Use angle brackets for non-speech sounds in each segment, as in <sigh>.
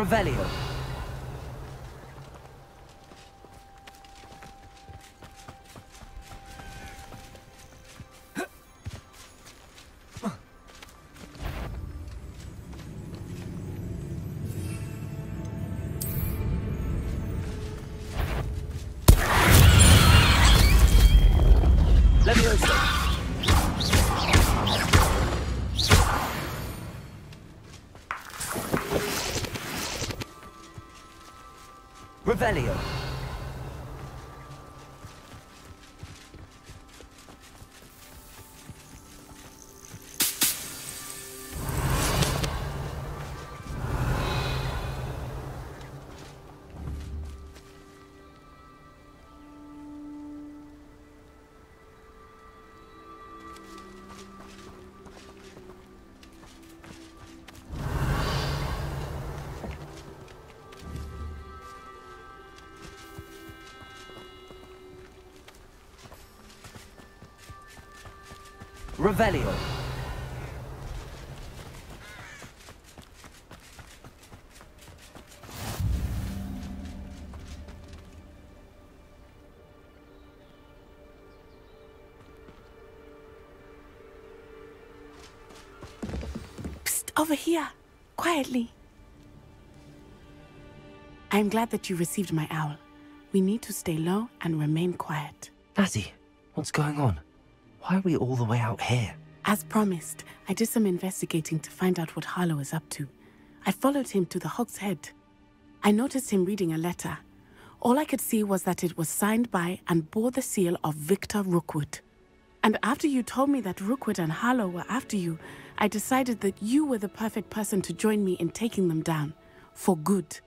Revelio. Revelio. Revelio. Psst, over here. Quietly. I'm glad that you received my owl. We need to stay low and remain quiet. Natty, what's going on? Why are we all the way out here? As promised, I did some investigating to find out what Harlow is up to. I followed him to the Hog's Head. I noticed him reading a letter. All I could see was that it was signed by and bore the seal of Victor Rookwood. And after you told me that Rookwood and Harlow were after you, I decided that you were the perfect person to join me in taking them down. For good.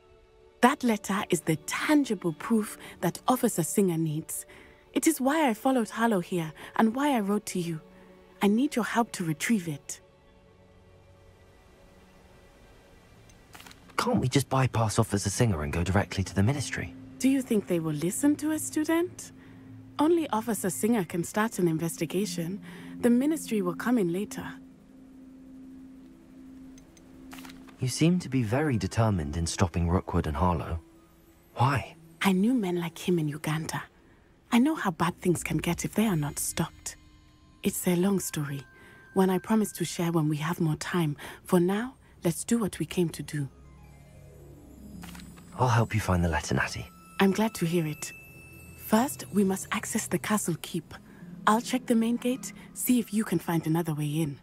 That letter is the tangible proof that Officer Singer needs. It is why I followed Harlow here and why I wrote to you. I need your help to retrieve it. Can't we just bypass Officer Singer and go directly to the Ministry? Do you think they will listen to a student? Only Officer Singer can start an investigation. The ministry will come in later. You seem to be very determined in stopping Rookwood and Harlow. Why? I knew men like him in Uganda. I know how bad things can get if they are not stopped. It's a long story, one I promise to share when we have more time. For now, let's do what we came to do. I'll help you find the letter, Natty. I'm glad to hear it. First, we must access the castle keep. I'll check the main gate, see if you can find another way in.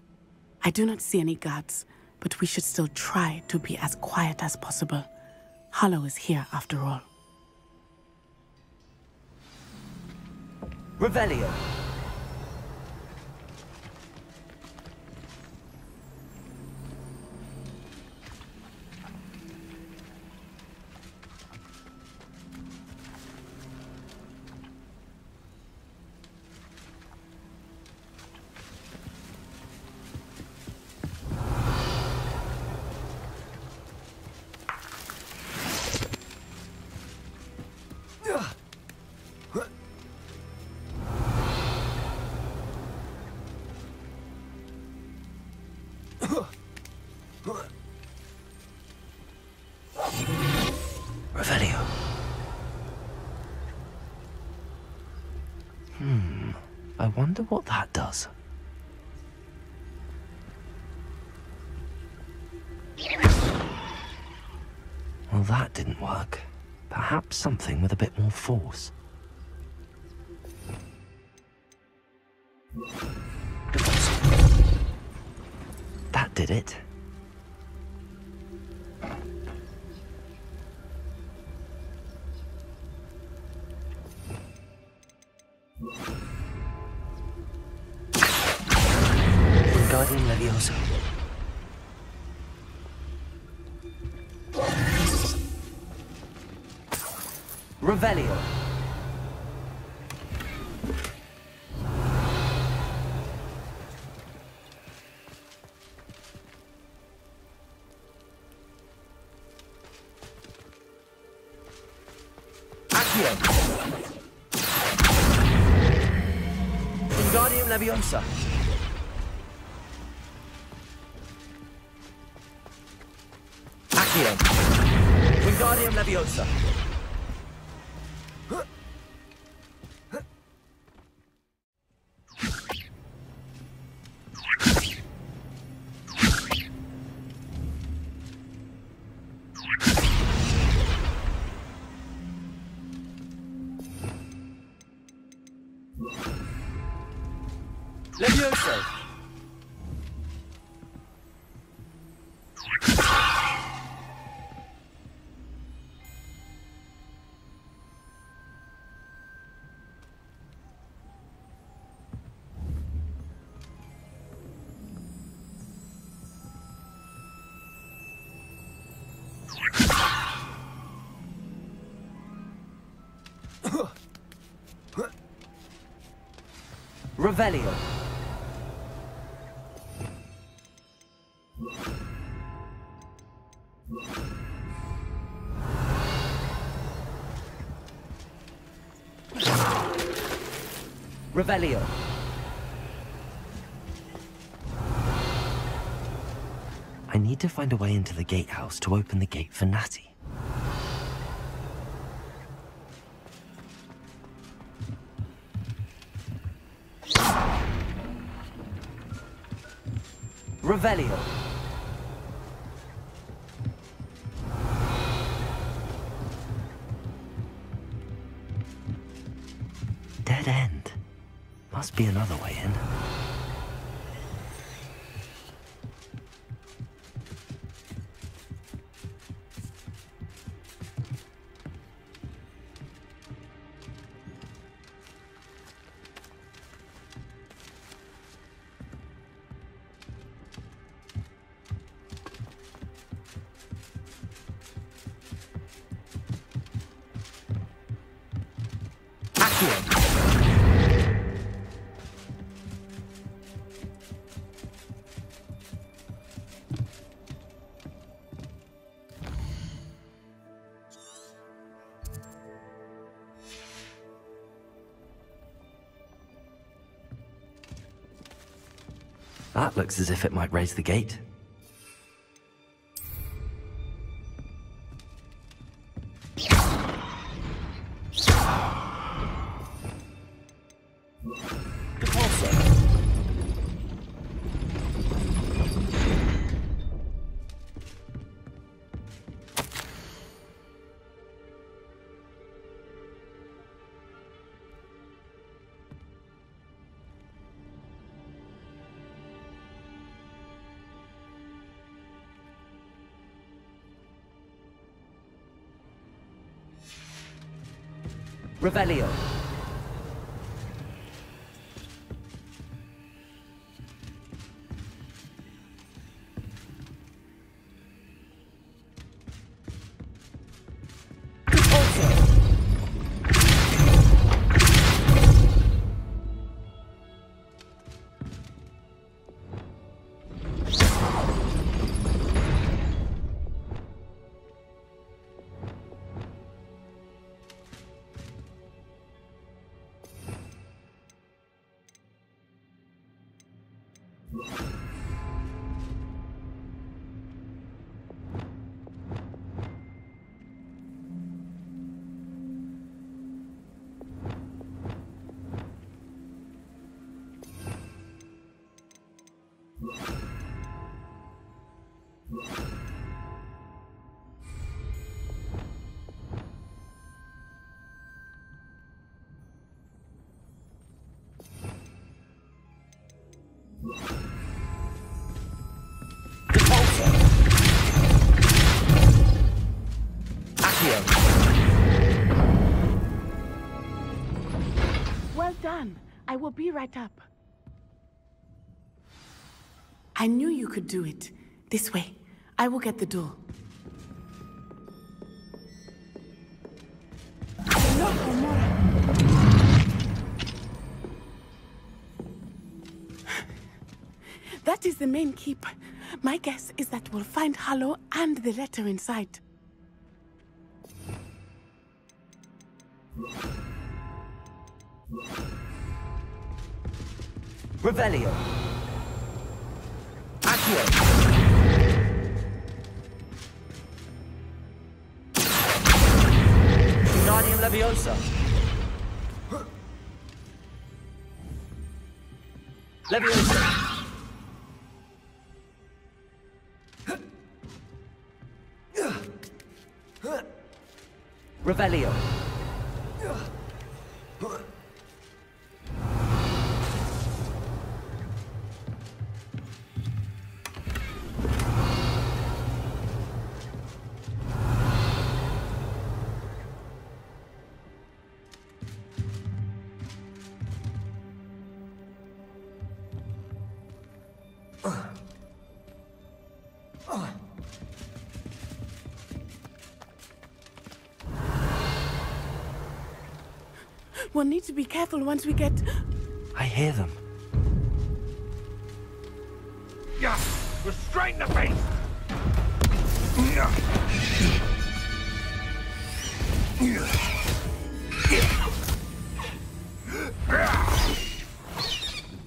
I do not see any guards, but we should still try to be as quiet as possible. Harlow is here after all. Revelio. Revelio. Hmm. I wonder what that does. Well, that didn't work. Perhaps something with a bit more force. That did it. Revelio. Wingardium Leviosa. Accio. Wingardium Leviosa. Revelio. Revelio. I need to find a way into the gatehouse to open the gate for Natty. Dead end. Must be another way in. That looks as if it might raise the gate. Revelio. Depulso. I will be right up. I knew you could do it. This way. I will get the door. That is the main keep. My guess is that we'll find Harlow and the letter inside. Revelio. Accio. Leviosa. Leviosa. Revelio. Need to be careful once we get. I hear them. Yeah, restrain the beast!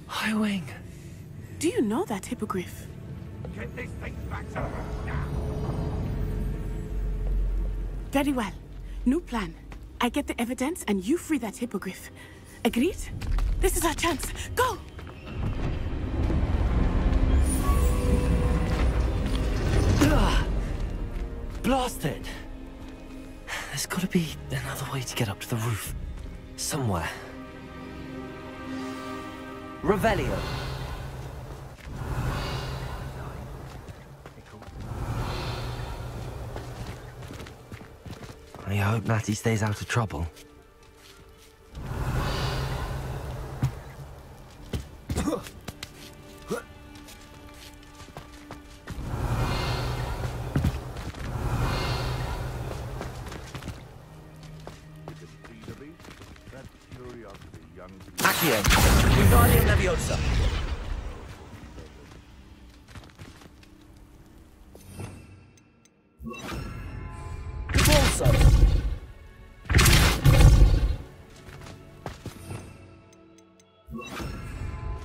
Highwing. Do you know that hippogriff? Get this thing back to her now! Very well. New plan. I get the evidence and you free that hippogriff. Agreed? This is our chance. Go! Blasted! There's gotta be another way to get up to the roof. Somewhere. Revelio. I hope Natty stays out of trouble.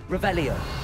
Revelio.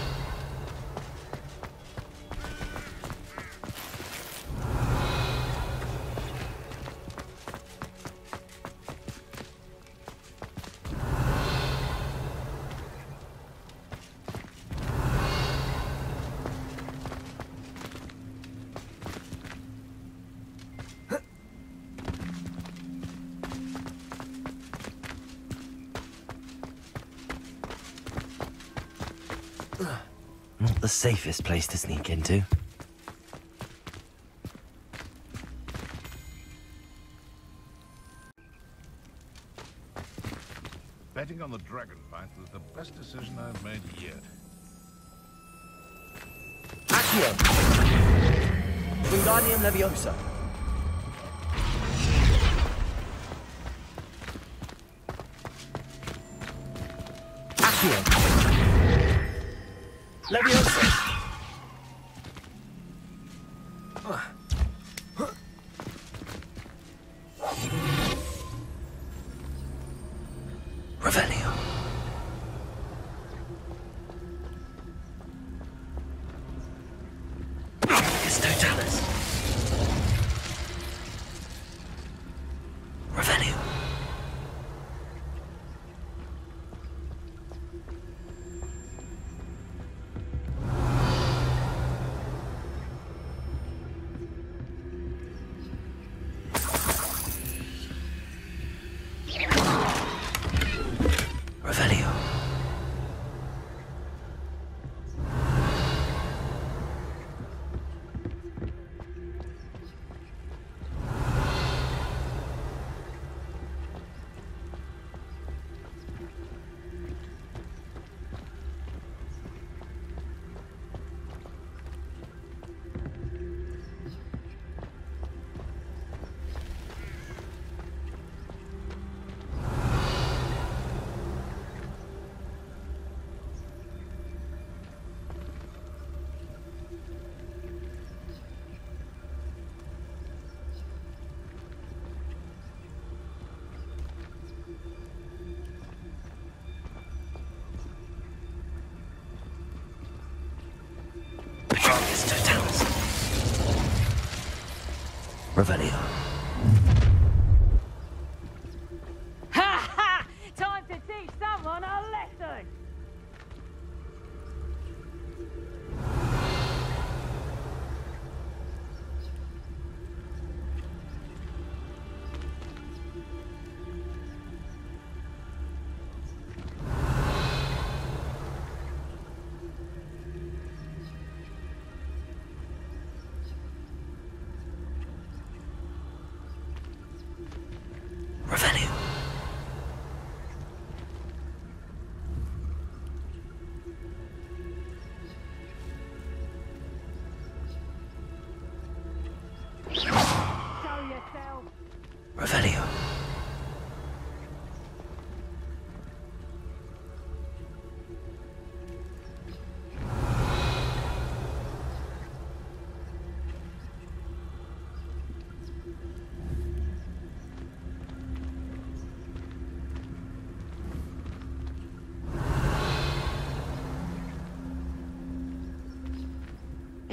Safest place to sneak into. Betting on the dragon fight was the best decision I've made yet. Accio. Wingardium Leviosa. Revelio.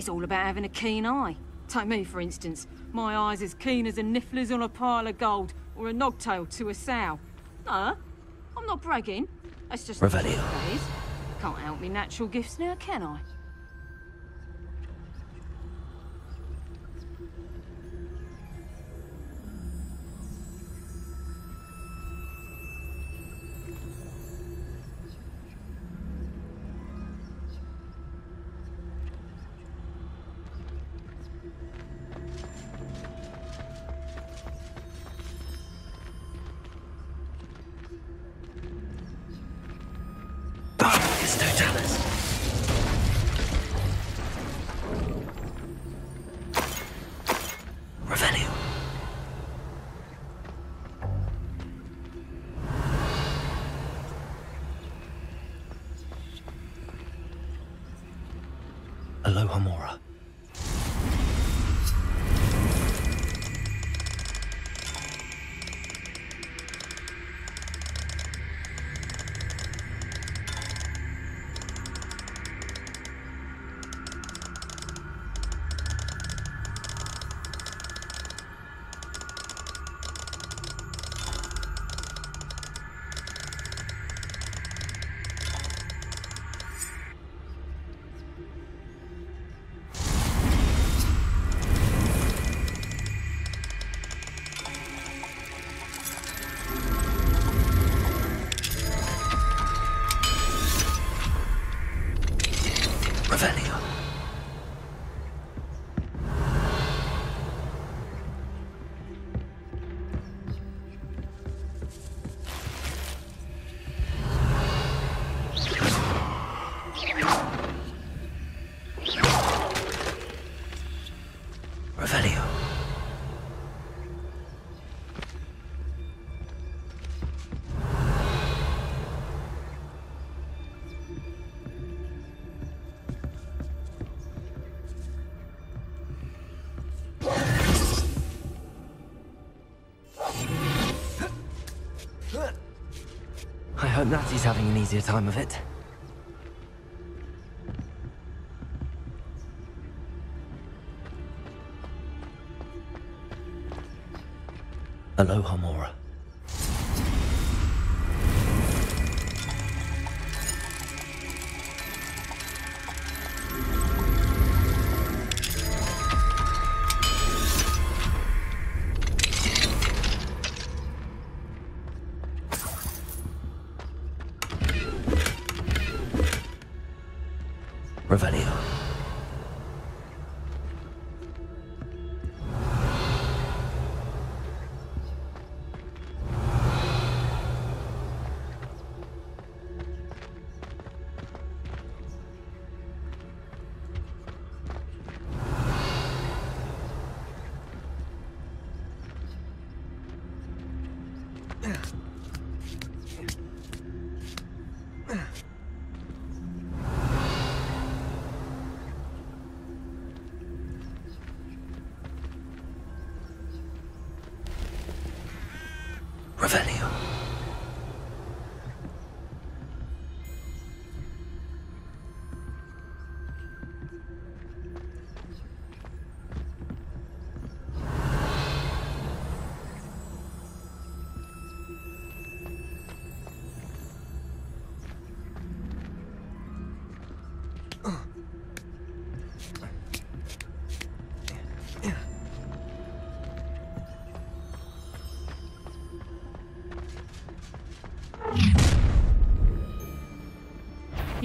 It's all about having a keen eye. Take me, for instance. My eye's as keen as a niffler's on a pile of gold, or a nogtail to a sow. No, I'm not bragging. That's just Revelio. truth, that is. Can't help me natural gifts now, can I? Aloha having an easier time of it. Alohomora.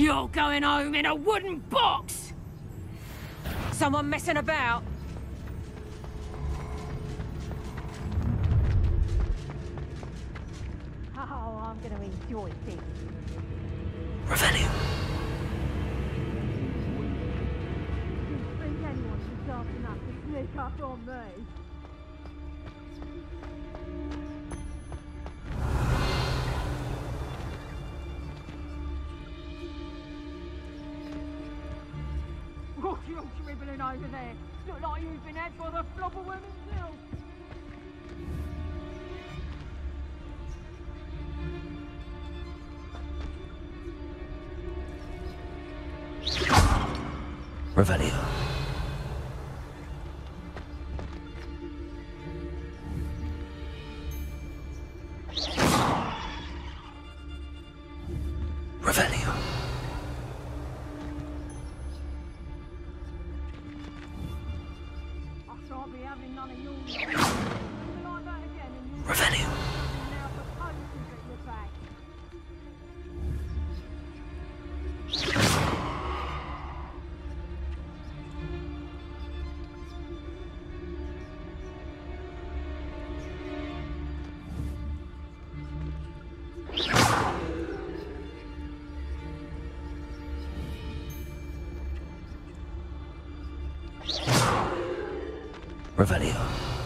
You're going home in a wooden box! Someone messing about? Oh, I'm gonna enjoy this. Revelio. think daft enough to sneak up on me? over there. Not like you've been had by the flop of women's. Revelio. Revelio.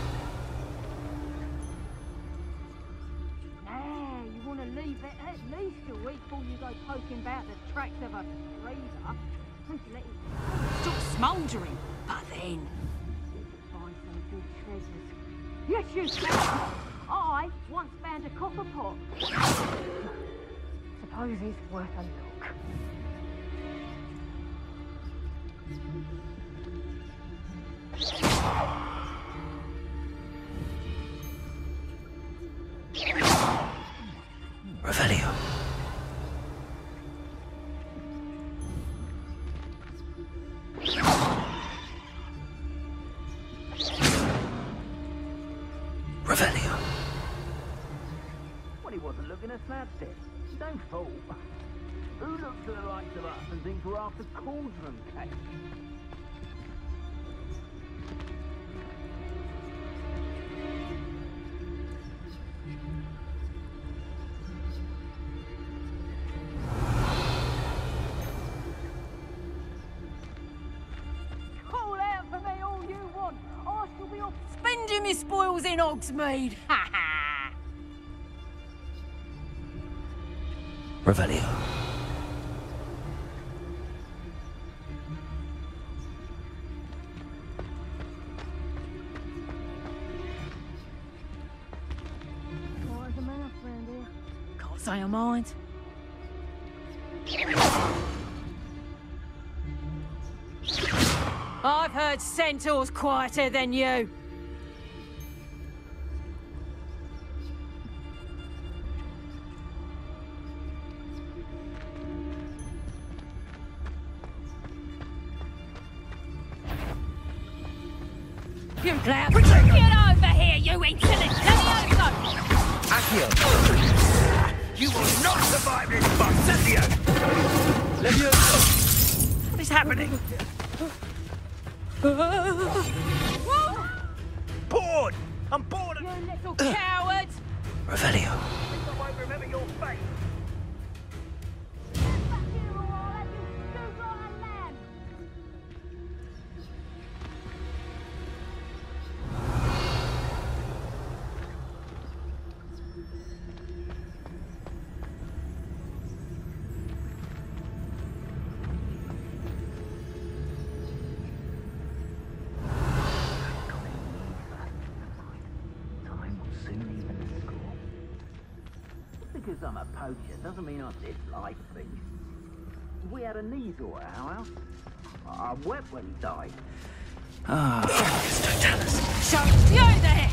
the cauldron cake. Spending spoils in Hogsmeade. <laughs> Revelio. Centaur's quieter than you. You little coward! Revelio. like this. We had a needle at our house. when he died. Ah, oh, Mr. Show Shut you there!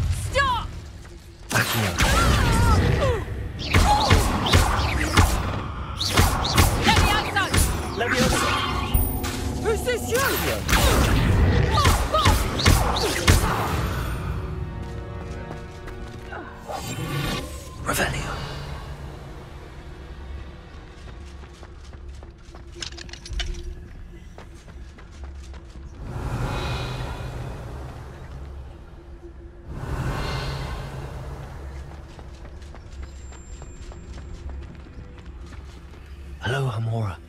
Amora.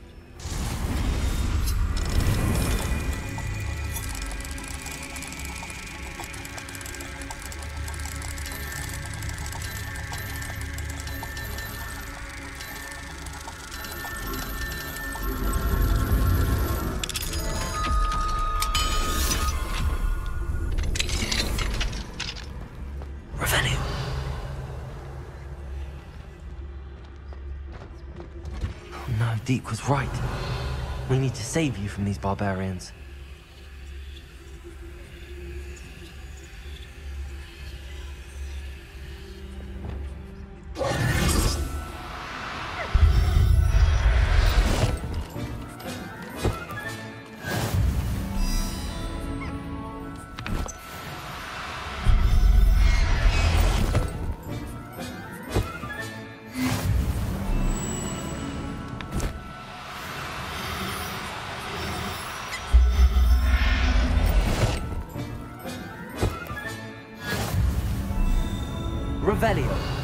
Deek was right. We need to save you from these barbarians. Revelio.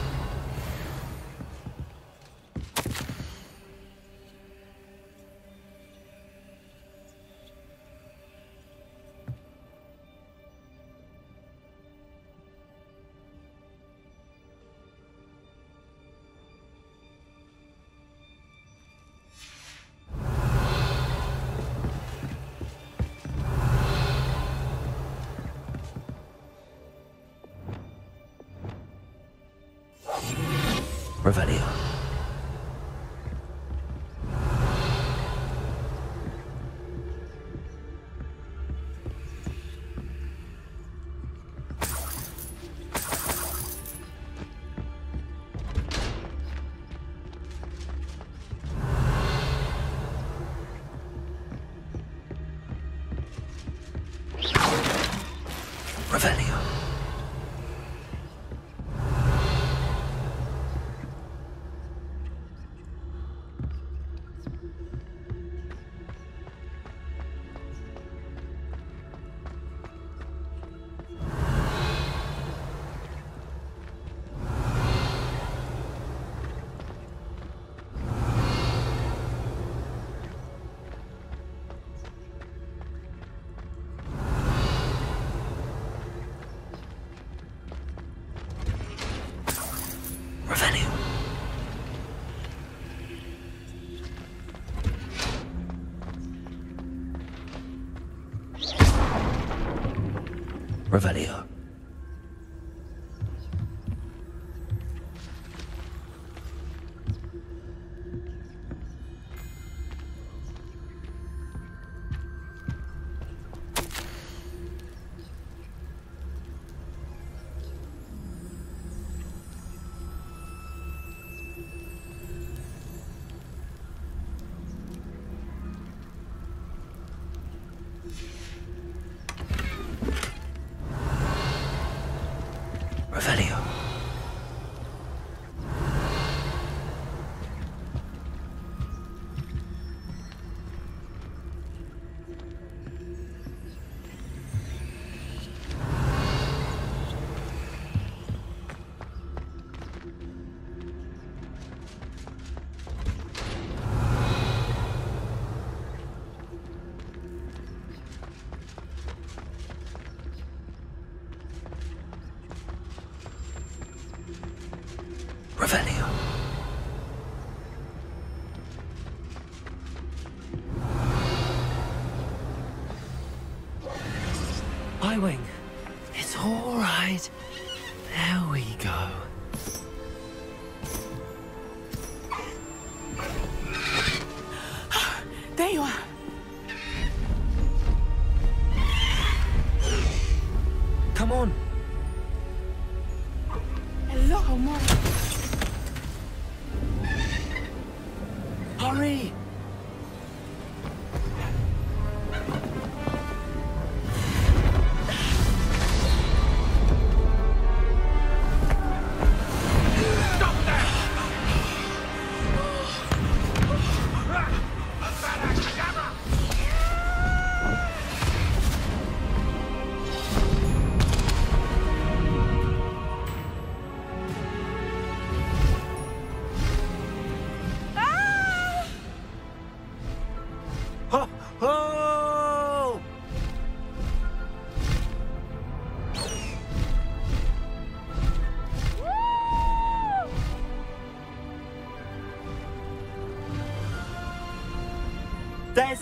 Revelio.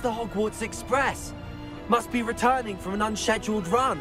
The Hogwarts Express. Must be returning from an unscheduled run.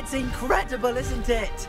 It's incredible, isn't it?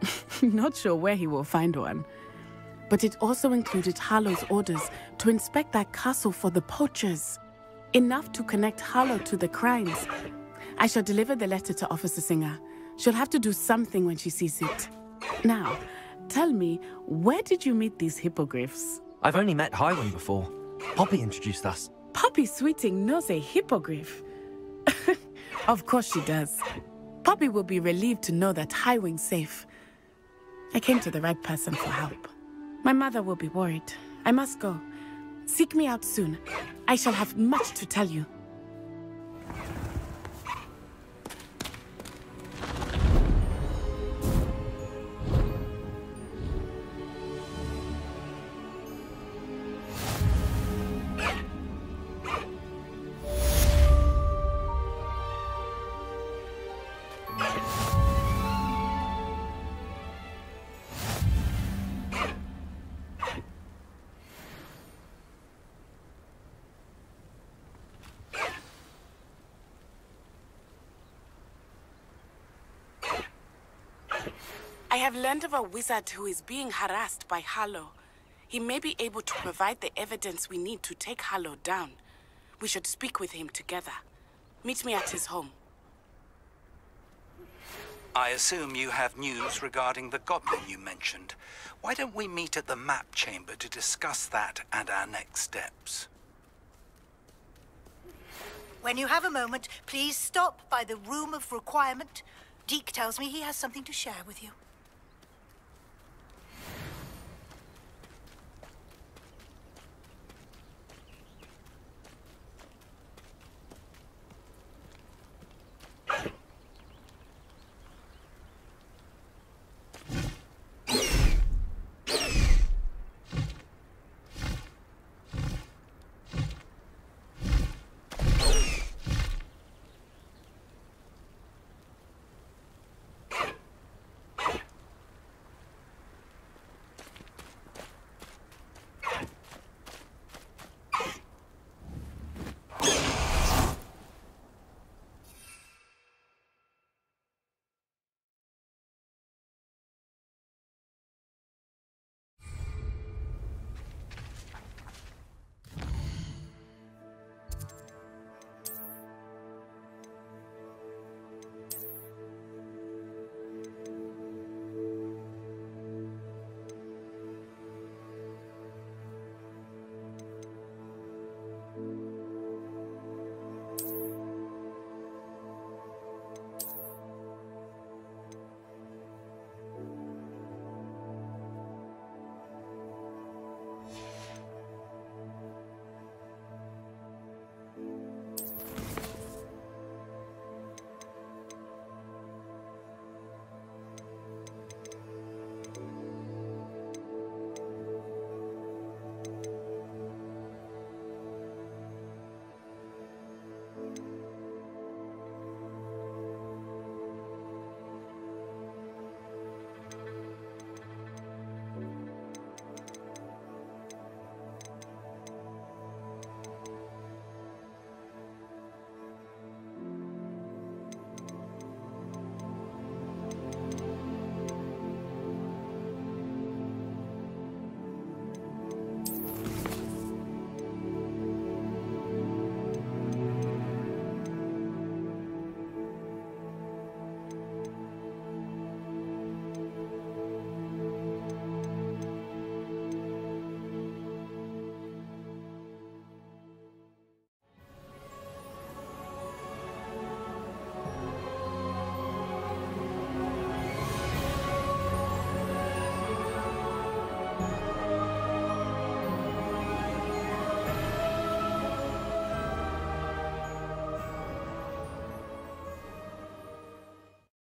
<laughs> not sure where he will find one. But it also included Harlow's orders to inspect that castle for the poachers. Enough to connect Harlow to the crimes. I shall deliver the letter to Officer Singer. She'll have to do something when she sees it. Now, tell me, where did you meet these hippogriffs? I've only met Highwing before. Poppy introduced us. Poppy Sweeting knows a hippogriff. <laughs> of course she does. Poppy will be relieved to know that Highwing's safe. I came to the right person for help. My mother will be worried. I must go. Seek me out soon. I shall have much to tell you. I have learned of a wizard who is being harassed by Harlow. He may be able to provide the evidence we need to take Harlow down. We should speak with him together. Meet me at his home. I assume you have news regarding the goblin you mentioned. Why don't we meet at the map chamber to discuss that and our next steps? When you have a moment, please stop by the room of requirement. Deek tells me he has something to share with you.